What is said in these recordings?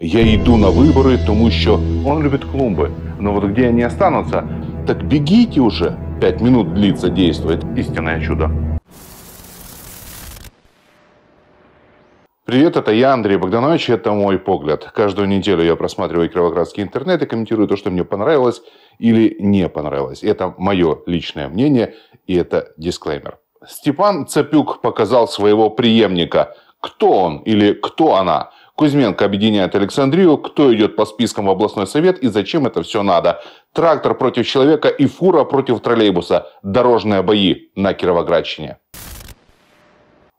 Я иду на выборы, тому что он любит клумбы. Но вот где они останутся, так бегите уже. Пять минут длится действует истинное чудо. Привет, это я, Андрей Богданович, это мой погляд. Каждую неделю я просматриваю кировоградский интернет и комментирую то, что мне понравилось или не понравилось. Это мое личное мнение, и это дисклеймер. Степан Цапюк показал своего преемника. Кто он или кто она? Кузьменко объединяет Александрию. Кто идет по спискам в областной совет и зачем это все надо? Трактор против человека и фура против троллейбуса. Дорожные бои на Кировоградщине.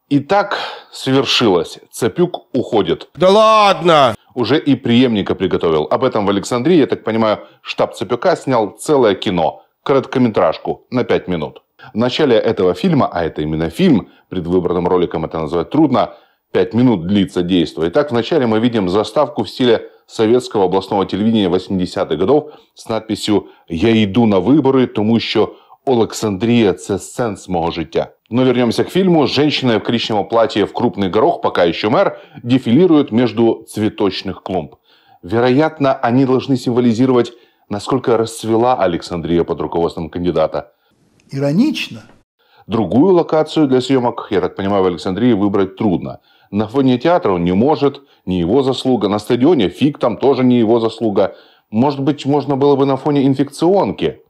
И так свершилось. Цапюк уходит. Да ладно! Уже и преемника приготовил. Об этом в Александрии, я так понимаю, штаб Цапюка снял целое кино. Короткометражку на 5 минут. В начале этого фильма, а это именно фильм, предвыборным роликом это назвать трудно, 5 минут длится действие. Итак, вначале мы видим заставку в стиле советского областного телевидения 80-х годов с надписью «Я иду на выборы, тому що Олександрія – це сенс мого життя». Но вернемся к фильму. Женщина в коричневом платье в крупный горох, пока еще мэр, дефилирует между цветочных клумб. Вероятно, они должны символизировать, насколько расцвела Александрия под руководством кандидата. Иронично. Другую локацию для съемок, я так понимаю, в Александрии выбрать трудно. На фоне театра он не может, не его заслуга. На стадионе фиг там тоже не его заслуга. Может быть, можно было бы на фоне инфекционки.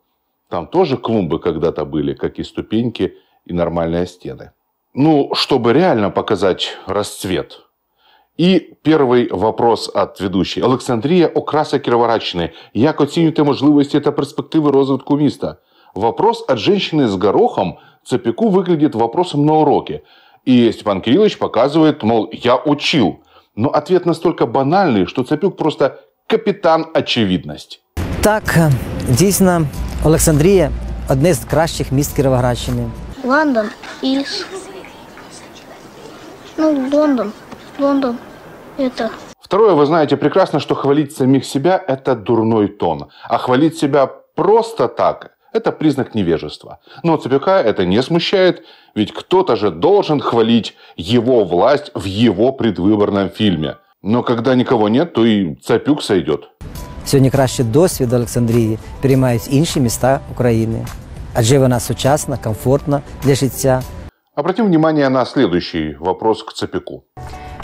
Там тоже клумбы когда-то были, как и ступеньки и нормальные стены. Ну, чтобы реально показать расцвет. І перший вопрос від ведущей. Олександрія окраса Кіровоградщини. Як оцінюєте можливості та перспективи розвитку міста? Вопрос от женщины с горохом Цапику выглядит вопросом на уроке. И Степан Кириллович показывает, мол, я учил. Но ответ настолько банальный, что Цапюк просто капитан очевидность. Так, дійсно, Олександрія одне з кращих міст Кіровоградщини. Лондон из... Ну, Лондон. Лондон. Это... Второе, вы знаете прекрасно, что хвалить самих себя – это дурной тон. А хвалить себя просто так – это признак невежества. Но Цапюка это не смущает, ведь кто-то же должен хвалить его власть в его предвыборном фильме. Но когда никого нет, то и Цапюк сойдет. Сьогодні краще досвід Олександрії переймають інші міста України, адже вона сучасна, комфортна для життя. Обратим внимание на следующий вопрос к Цапюку.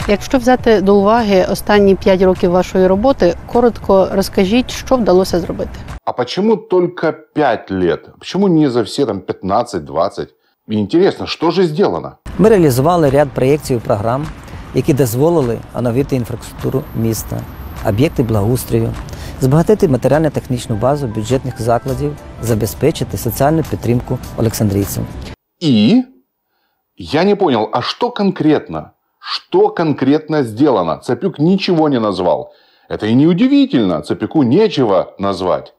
Якщо взяти до уваги останні 5 років вашої роботи, коротко розкажіть, що вдалося зробити. А почему только 5 лет? Почему не за все там 15-20? И интересно, что же сделано? Ми реалізували ряд проєктів і програм, які дозволили оновити інфраструктуру міста, об'єкти благоустрою, збагатити матеріально-технічну базу бюджетних закладів, забезпечити соціальну підтримку олександрійців. И я не понял, а что конкретно? Что конкретно сделано? Цапюк ничего не назвал. Это и не удивительно, Цапюку нечего назвать.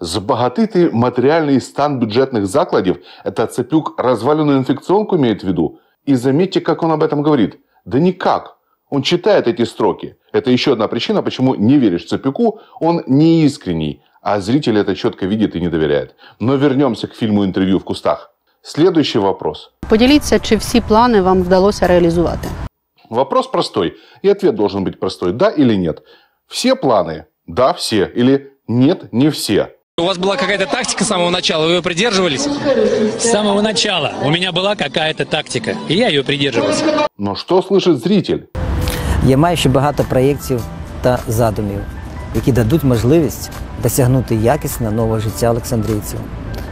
Збагатити материальный стан бюджетных закладів – это Цапюк разваленную инфекционку имеет в виду. И заметьте, как он об этом говорит. Да никак. Он читает эти строки. Это еще одна причина, почему не веришь Цапюку. Он не искренний, а зритель это четко видит и не доверяет. Но вернемся к фильму «Интервью в кустах». Следующий вопрос. Поділіться, чи всі плани вам вдалося реалізувати. Вопрос простой, и ответ должен быть простой. Да или нет? Все планы? Да, все. Или нет, не все. У вас была какая-то тактика с самого начала, вы ее придерживались? С самого начала у меня была какая-то тактика, и я ее придерживался. Но что слышит зритель? Є маю ще багато проєктів та задумів, які дадуть можливість досягнути якісне нового життя олександрійців.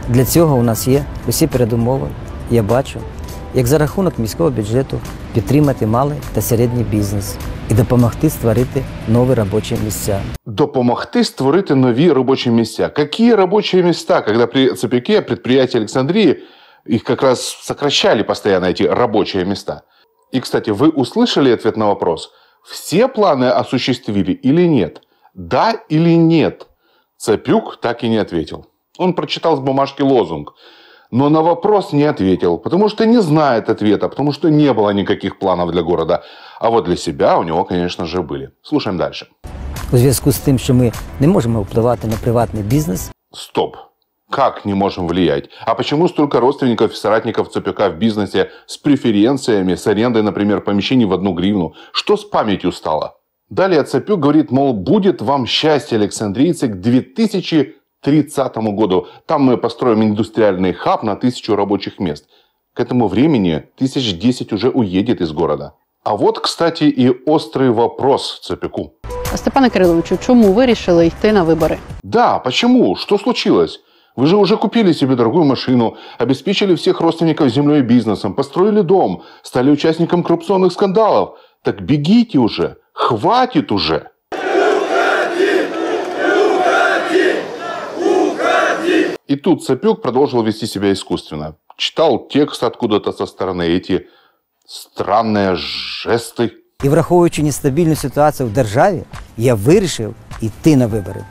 Для цього у нас є усі передумови. Я бачу, як за рахунок міського бюджету підтримати малий та середній бізнес і допомогти створити нові робочі місця. Допомогти створити нові робочі місця. Какие рабочие места, когда при Цапике предприятия Александрии их как раз сокращали постоянно эти рабочие места? И, кстати, вы услышали ответ на вопрос, все планы осуществили или нет? Да или нет? Цапюк так и не ответил. Он прочитал с бумажки лозунг, но на вопрос не ответил, потому что не знает ответа, потому что не было никаких планов для города. А вот для себя у него, конечно же, были. Слушаем дальше. У зв'язку з тим, що ми не можемо впливати на приватний бізнес, Стоп. Как не можем влиять? А почему столько родственников и соратников Цапюка в бизнесе с преференциями, с арендой, например, помещений в одну гривну? Что с памятью стало? Далее Цепюк говорит, мол, будет вам счастье, Александрийцы, к 2030 году. Там мы построим индустриальный хаб на тысячу рабочих мест. К этому времени тысяч десять уже уедет из города. А вот, кстати, и острый вопрос Цепюку. Степане Кириловичу, чому вирішили йти на вибори? Да, почему? Что случилось? Вы же уже купили себе дорогую машину, обеспечили всех родственников землей и бизнесом, построили дом, стали участником коррупционных скандалов. Так бегите уже, хватит уже. И тут Цапюк продолжил вести себя искусственно. Читал текст откуда-то со стороны, эти странные жесты. І враховуючи нестабільну ситуацію в державі, я вирішив йти на вибори.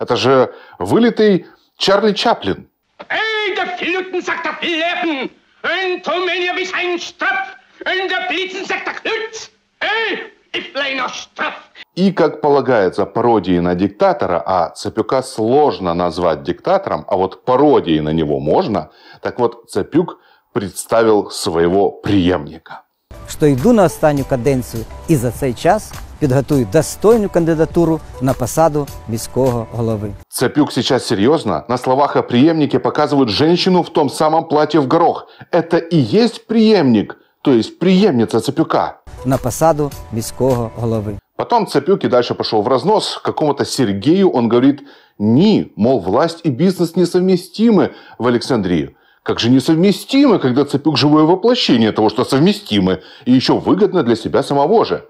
Это же вылитый Чарли Чаплин. Ey, der Fluten sagt der Fleppen! En Tomenia wie ein Strapf! En der Blitzen sagt der Klütz! Ey, ich bleiner Strapf! И, как полагается, пародии на диктатора, а Цапюка сложно назвать диктатором, а вот пародии на него можно, так вот Цапюк представил своего преемника. Що йду на останню каденцію і за цей час підготую достойну кандидатуру на посаду міського голови. Цапюк сейчас серьезно? На словах о преемнике показывают женщину в том самом платье в горох. Это и есть преемник, то есть преемница Цапюка. На посаду міського голови. Потом Цапюк и дальше пошел в разнос. Какому-то Сергею он говорит, ни, мол, власть и бизнес несовместимы в Александрии. Как же несовместимы, когда Цапюк живое воплощение того, что совместимы, и еще выгодно для себя самого же.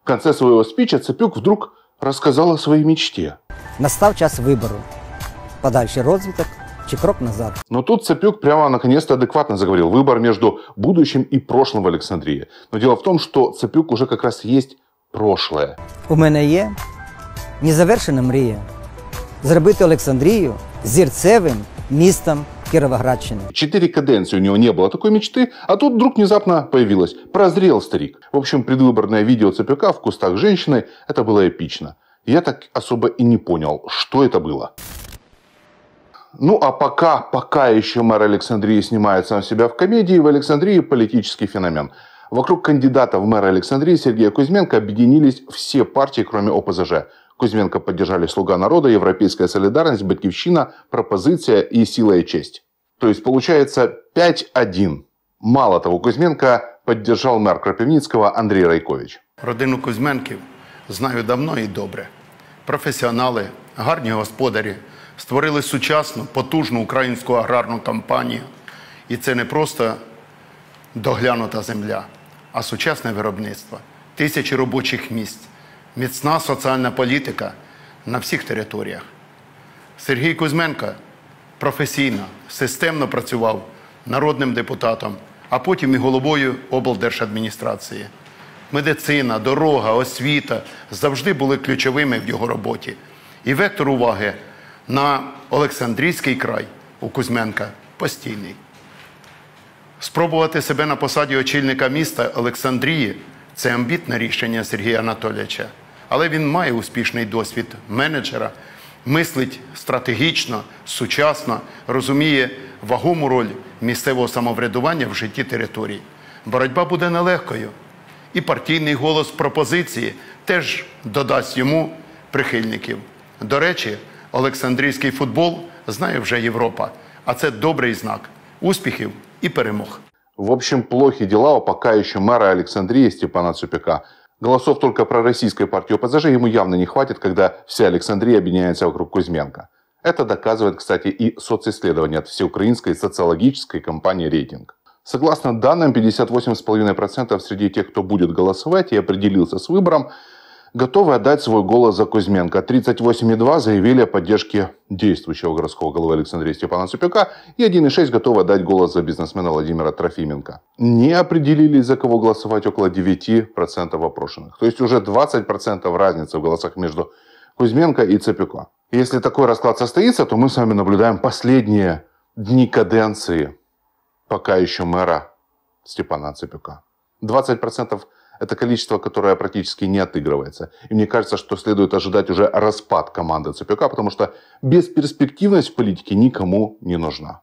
В конце своего спича Цапюк вдруг рассказал о своей мечте. Настав час вибору. Подальший розвиток чи крок назад. Но тут Цапюк прямо наконец-то адекватно заговорил. Выбор между будущим и прошлым в Александрии. Но дело в том, что Цапюк уже как раз есть прошлое. У мене є незавершена мрія зробити Олександрію зірцевим містом Кіровоградщини. Четыре каденции у него не было такой мечты, а тут вдруг внезапно появилась. Прозрел старик. В общем, предвыборное видео Цапюка в кустах женщины – это было эпично. Я так особо и не понял, что это было. Ну, а пока, пока еще мэр Александрии снимает сам себя в комедии, в Александрии политический феномен. Вокруг кандидата в мэра Александрии Сергея Кузьменко объединились все партии, кроме ОПЗЖ. Кузьменко поддержали «Слуга народа», «Европейская солидарность», «Батьковщина», «Пропозиция» и «Сила и честь». То есть получается 5-1. Мало того, Кузьменко поддержал мэр Крапивницкого Андрей Райкович. Родину Кузьменків знаю давно і добре. Професіонали, гарні господарі створили сучасну, потужну українську аграрну кампанію. І це не просто доглянута земля, а сучасне виробництво, тисячі робочих місць, міцна соціальна політика на всіх територіях. Сергій Кузьменко професійно, системно працював народним депутатом, а потім і головою облдержадміністрації. Медицина, дорога, освіта завжди були ключовими в його роботі. І вектор уваги на Олександрійський край у Кузьменка постійний. Спробувати себе на посаді очільника міста Олександрії це амбітне рішення Сергія Анатолійовича. Але він має успішний досвід менеджера, мислить стратегічно, сучасно, розуміє вагому роль місцевого самоврядування в житті територій. Боротьба буде нелегкою. І партійний голос пропозиції теж додасть йому прихильників. До речі, Олександрійський футбол знає вже Європа, а це добрий знак успіхів і перемог. В общем, плохи дела у пока еще мэра Александрии Степана Цупика. Голосов только про российской партии ОПЗЖ ему явно не хватит, когда вся Александрия объединяется вокруг Кузьменко. Это доказывает, кстати, и социсследование от всеукраинской социологической компании «Рейтинг». Согласно данным, 58,5% среди тех, кто будет голосовать и определился с выбором, готовы отдать свой голос за Кузьменко. 38,2 заявили о поддержке действующего городского головы Александрии Степана Цупюка и 1,6 готовы отдать голос за бизнесмена Владимира Трофименко. Не определились, за кого голосовать около 9% опрошенных. То есть уже 20% разницы в голосах между Кузьменко и Цепюка. Если такой расклад состоится, то мы с вами наблюдаем последние дни каденции пока еще мэра Степана Цепюка. 20% это количество, которое практически не отыгрывается. И мне кажется, что следует ожидать уже распад команды Цепюка, потому что бесперспективность в политике никому не нужна.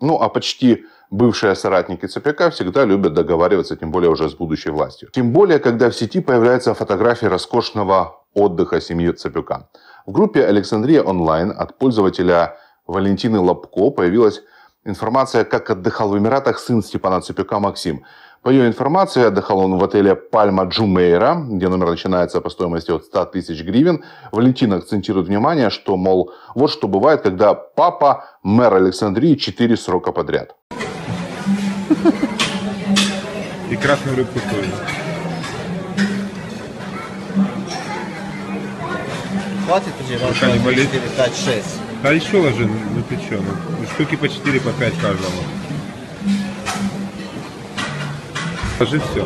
Ну, а почти Бывшие соратники ЦПК всегда любят договариваться, тем более уже с будущей властью. Тем более, когда в сети появляются фотографии роскошного отдыха семьи Цепюка. В группе «Александрия онлайн» от пользователя Валентины Лобко появилась информация, как отдыхал в Эмиратах сын Степана Цепюка Максим. По ее информации, отдыхал он в отеле «Пальма Джумейра», где номер начинается по стоимости от 100 тысяч гривен. Валентина акцентирует внимание, что, мол, вот что бывает, когда папа мэр Александрии 4 срока подряд. И красную рыбку тоже. Хватит уже? Раз, Пока не два, три, болит. четыре, пять, шесть. А еще ложи, ну ты че, ну, штуки по 4, по 5 каждому. Ложи все.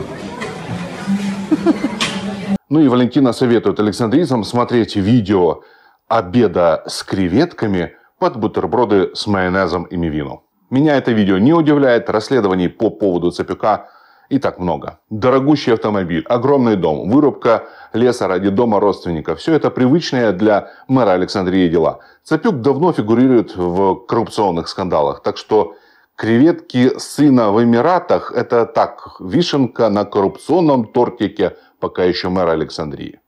Ну и Валентина советует Александрийцам смотреть видео обеда с креветками под бутерброды с майонезом и мивину. Меня это видео не удивляет, расследований по поводу Цепюка и так много. Дорогущий автомобиль, огромный дом, вырубка леса ради дома родственников. Все это привычные для мэра Александрии дела. Цепюк давно фигурирует в коррупционных скандалах, так что креветки сына в Эмиратах – это так, вишенка на коррупционном тортике пока еще мэра Александрии.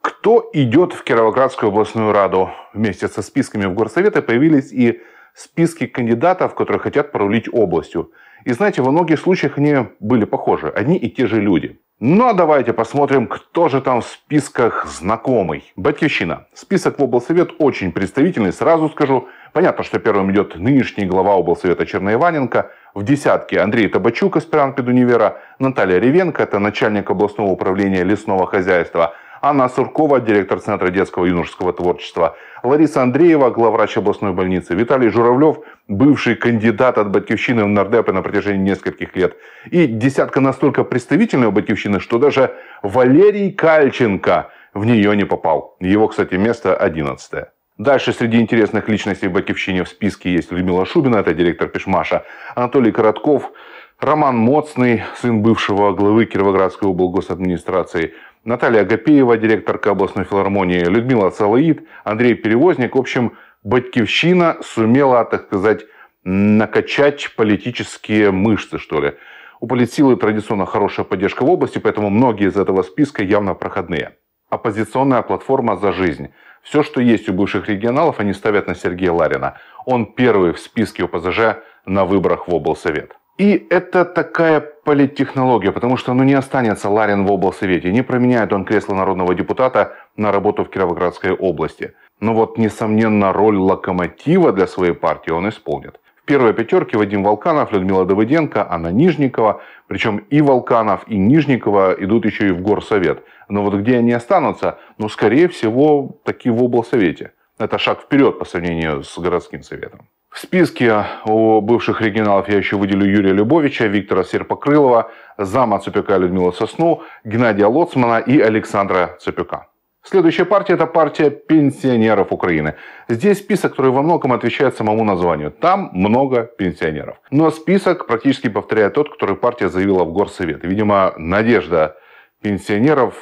Кто идет в Кировоградскую областную раду? Вместе со списками в горсоветы появились и списки кандидатов, которые хотят порулить областью. И знаете, во многих случаях они были похожи. Одни и те же люди. Ну а давайте посмотрим, кто же там в списках знакомый. Батьковщина. Список в облсовет очень представительный, сразу скажу. Понятно, что первым идет нынешний глава облсовета Черноиваненко. В десятке Андрей Табачук, аспирант педунивера. Наталья Ревенко, это начальник областного управления лесного хозяйства. Анна Суркова, директор Центра детского и юношеского творчества. Лариса Андреева, главврач областной больницы. Виталий Журавлев, бывший кандидат от Батьковщины в нардепы на протяжении нескольких лет. И десятка настолько представительная у Батьковщины, что даже Валерий Кальченко в нее не попал. Его, кстати, место 11 Дальше среди интересных личностей в Батьковщине в списке есть Людмила Шубина, это директор Пешмаша, Анатолий Коротков, Роман Моцный, сын бывшего главы Кировоградской облгосадминистрации, Наталья Агапеева, директорка областной филармонии, Людмила Салаид, Андрей Перевозник. В общем, Батьковщина сумела, так сказать, накачать политические мышцы, что ли. У политсилы традиционно хорошая поддержка в области, поэтому многие из этого списка явно проходные. Оппозиционная платформа «За жизнь». Все, что есть у бывших регионалов, они ставят на Сергея Ларина. Он первый в списке ОПЗЖ на выборах в облсовет. И это такая политтехнология, потому что ну, не останется Ларин в облсовете, не променяет он кресло народного депутата на работу в Кировоградской области. Но вот, несомненно, роль локомотива для своей партии он исполнит. Первой пятерке Вадим Волканов, Людмила Давыденко, Анна Нижникова. Причем и Волканов, и Нижникова идут еще и в горсовет. Но вот где они останутся, ну, скорее всего, таки в облсовете. Это шаг вперед по сравнению с городским советом. В списке у бывших регионалов я еще выделю Юрия Любовича, Виктора Серпокрылова, зама Цепюка Людмила Сосну, Геннадия Лоцмана и Александра Цепюка. Следующая партия – это партия пенсионеров Украины. Здесь список, который во многом отвечает самому названию. Там много пенсионеров. Но список практически повторяет тот, который партия заявила в Горсовет. Видимо, надежда пенсионеров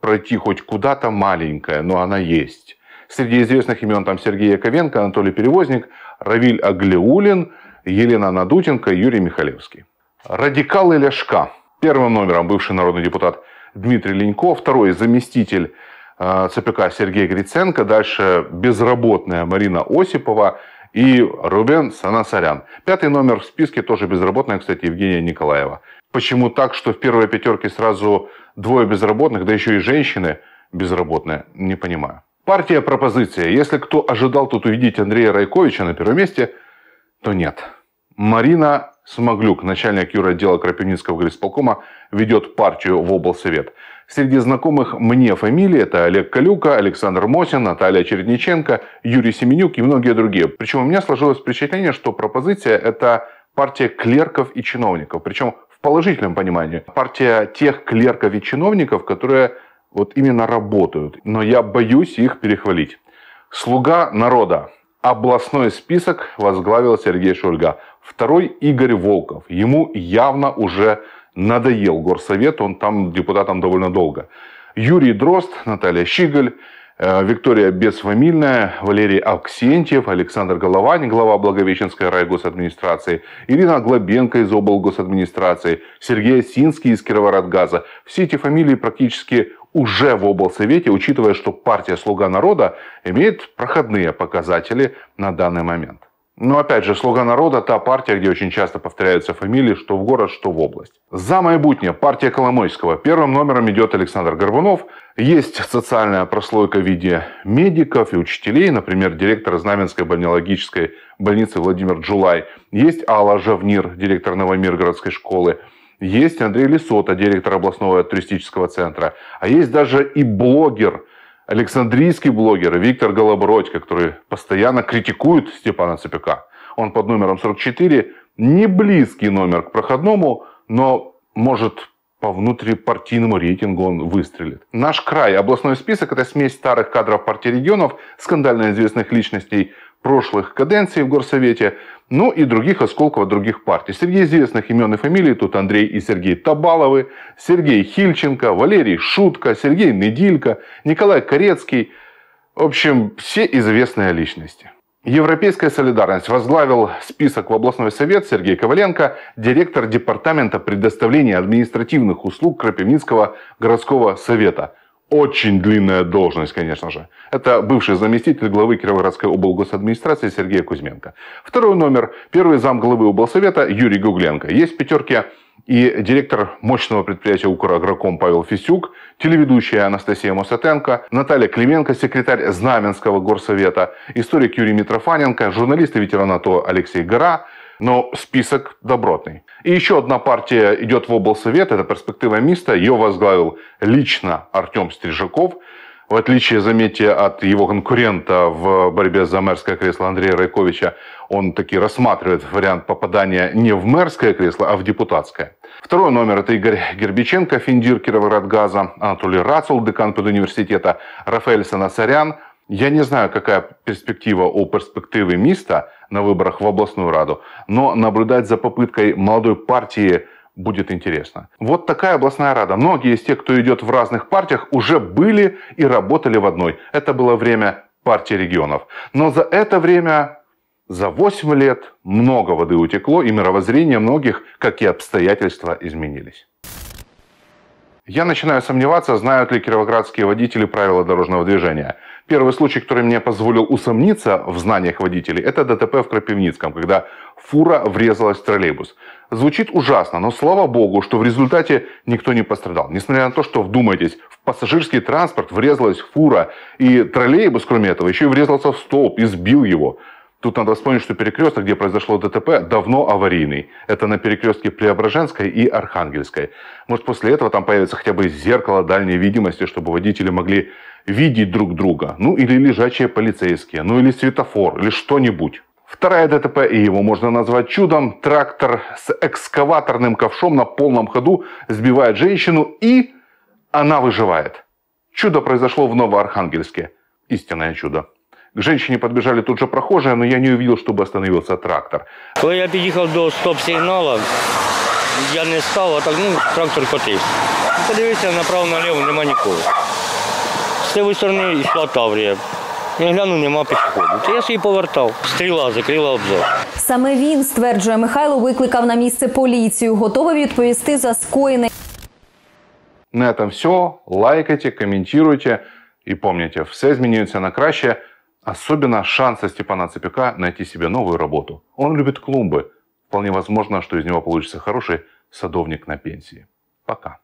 пройти хоть куда-то маленькая, но она есть. Среди известных имен там Сергей Яковенко, Анатолий Перевозник, Равиль Аглеулин, Елена Надутенко, Юрий Михалевский. Радикалы Ляшка. Первым номером бывший народный депутат Дмитрий Ленько, второй заместитель ЦПК Сергей Гриценко, дальше безработная Марина Осипова и Рубен Санасарян. Пятый номер в списке тоже безработная, кстати, Евгения Николаева. Почему так, что в первой пятерке сразу двое безработных, да еще и женщины безработные, не понимаю. Партия «Пропозиция». Если кто ожидал тут увидеть Андрея Райковича на первом месте, то нет. Марина Смоглюк, начальник юротдела Крапивницкого горисполкома, ведет партию в облсовет. Среди знакомых мне фамилии это Олег Калюка, Александр Мосин, Наталья Чередниченко, Юрий Семенюк и многие другие. Причем у меня сложилось впечатление, что пропозиция – это партия клерков и чиновников. Причем в положительном понимании. Партия тех клерков и чиновников, которые вот именно работают. Но я боюсь их перехвалить. Слуга народа. Областной список возглавил Сергей Шульга. Второй Игорь Волков. Ему явно уже надоел горсовет, он там депутатом довольно долго. Юрий Дрозд, Наталья Щиголь, Э, Виктория Бесфамильная, Валерий Аксентьев, Александр Головань, глава Благовещенской райгосадминистрации, Ирина Глобенко из облгосадминистрации, Сергей Осинский из Кировоградгаза. Все эти фамилии практически уже в облсовете, учитывая, что партия «Слуга народа» имеет проходные показатели на данный момент. Но опять же, «Слуга народа» – та партия, где очень часто повторяются фамилии, что в город, что в область. За Майбутнее, партия Коломойского. Первым номером идет Александр Горбунов. Есть социальная прослойка в виде медиков и учителей, например, директор Знаменской бальнеологической больницы Владимир Джулай. Есть Алла Жавнир, директор Новомиргородской школы. Есть Андрей Лисота, директор областного туристического центра. А есть даже и блогер – Александрийский блогер Виктор Голобородько, который постоянно критикует Степана Цепяка. Он под номером 44, не близкий номер к проходному, но может по внутрипартийному рейтингу он выстрелит. Наш край, областной список – это смесь старых кадров партии регионов, скандально известных личностей прошлых каденций в Горсовете, ну и других осколков от других партий. Среди известных имен и фамилий тут Андрей и Сергей Табаловы, Сергей Хильченко, Валерий Шутка, Сергей Недилько, Николай Корецкий. В общем, все известные личности. Европейская солидарность возглавил список в областной совет Сергей Коваленко, директор департамента предоставления административных услуг Крапивницкого городского совета – очень длинная должность, конечно же. Это бывший заместитель главы Кировоградской облгосадминистрации Сергей Кузьменко. Второй номер – первый зам главы облсовета Юрий Гугленко. Есть в пятерке и директор мощного предприятия «Украгроком» Павел Фисюк, телеведущая Анастасия Мосатенко, Наталья Клименко, секретарь Знаменского горсовета, историк Юрий Митрофаненко, журналист и ветеран АТО Алексей Гора, но список добротный. И еще одна партия идет в облсовет, это перспектива места. Ее возглавил лично Артем Стрижаков. В отличие, заметьте, от его конкурента в борьбе за мэрское кресло Андрея Райковича, он таки рассматривает вариант попадания не в мэрское кресло, а в депутатское. Второй номер – это Игорь Гербиченко, финдир Кировоградгаза, Анатолий Рацул, декан педуниверситета, Рафаэль Санасарян. Я не знаю, какая перспектива у перспективы МИСТа, на выборах в областную раду, но наблюдать за попыткой молодой партии будет интересно. Вот такая областная рада. Многие из тех, кто идет в разных партиях, уже были и работали в одной. Это было время партии регионов. Но за это время, за 8 лет, много воды утекло, и мировоззрение многих, как и обстоятельства, изменились. Я начинаю сомневаться, знают ли кировоградские водители правила дорожного движения. Первый случай, который мне позволил усомниться в знаниях водителей, это ДТП в Крапивницком, когда фура врезалась в троллейбус. Звучит ужасно, но слава богу, что в результате никто не пострадал. Несмотря на то, что, вдумайтесь, в пассажирский транспорт врезалась фура, и троллейбус, кроме этого, еще и врезался в столб и сбил его. Тут надо вспомнить, что перекресток, где произошло ДТП, давно аварийный. Это на перекрестке Преображенской и Архангельской. Может, после этого там появится хотя бы зеркало дальней видимости, чтобы водители могли видеть друг друга. Ну, или лежачие полицейские, ну, или светофор, или что-нибудь. Вторая ДТП, и его можно назвать чудом. Трактор с экскаваторным ковшом на полном ходу сбивает женщину, и она выживает. Чудо произошло в Новоархангельске. Истинное чудо. К женщине подбежали тут же прохожие, но я не увидел, чтобы остановился трактор. Коли я під'їхав до стоп-сигналу, я не став, а так ну, трактор котився. Подивився направо-наліво, нема нікого. З цієї сторони йшла Таврія. Я глянув, нема пішоходу. То я собі повертав. Стріла закрила обзор. Саме він, стверджує Михайло, викликав на місце поліцію, готовий відповісти за скоєне. На этом все. Лайкайте, комментируйте. И помните, все изменяется на краще. Особенно шансы Степана Цепяка найти себе новую работу. Он любит клумбы. Вполне возможно, что из него получится хороший садовник на пенсии. Пока.